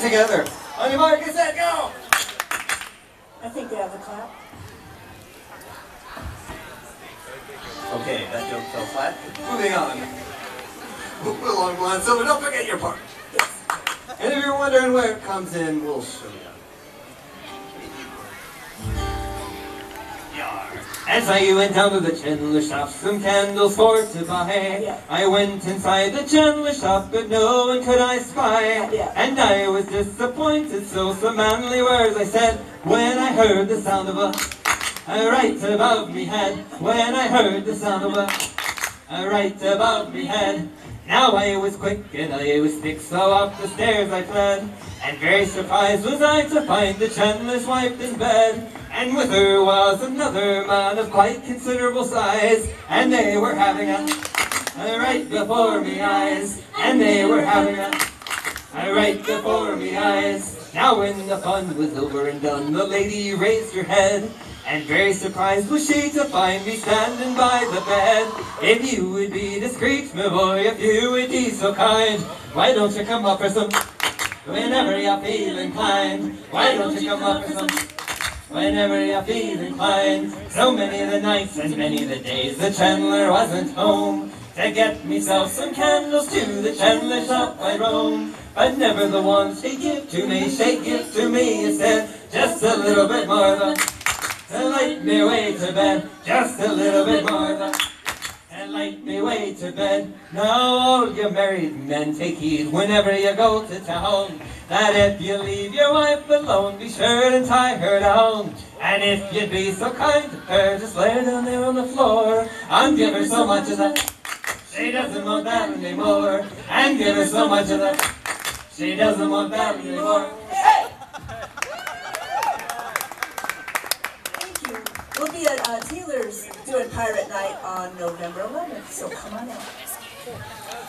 together. On your mark, get set, go! I think they have the clap. Okay, that joke fell flat. Moving on. Move along, blonde silver. Don't forget your part. And if you're wondering where it comes in, we'll show you. As I went down to the chandler shop, some candles for to buy. Yeah. I went inside the chandler shop, but no one could I spy. Yeah. And I was disappointed, so some manly words I said when I heard the sound of a, a right above me head. When I heard the sound of a, a right above me head. Now I was quick and I was thick, so up the stairs I fled. And very surprised was I to find the Chandler's wife in bed. And with her was another man of quite considerable size. And they were having a, right before me eyes. And they were having a, a right before me eyes. Now when the fun was over and done, the lady raised her head. And very surprised was she to find me standing by the bed. If you would be discreet, my boy, if you would be so kind, why don't you come up for some, whenever you feel inclined? Why don't you come up for some, whenever you feel inclined? So many the nights and many the days the Chandler wasn't home. To get myself some candles to the Chandler shop I roam. But never the ones he give to me, she give to me instead. Just a little bit more to light me way to bed, just a little bit more and light me way to bed. Now all you married men take heed whenever you go to town, that if you leave your wife alone, be sure to tie her down. And if you'd be so kind to her, just lay her down there on the floor and give her so much of that. She doesn't want that anymore, and give her so much of that. She doesn't want that anymore. Be at uh, Taylor's doing Pirate Night on November 11th, so come on out.